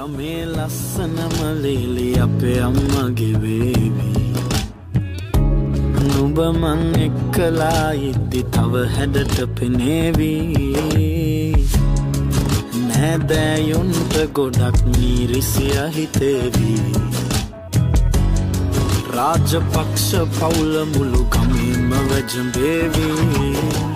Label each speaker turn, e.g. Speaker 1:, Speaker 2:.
Speaker 1: ගමේ ලස්සනම ලේලි අපේ අම්මගේ වේවී නුඹ මං එක්කලා ඉද්දි තව හැඩට පෙනේවී. නෑදෑයුන්ට ගොඩක් මීරිසිය හිතේවී රාජපක්ෂ පවුල මුළු ගමීම වැජඹේවී.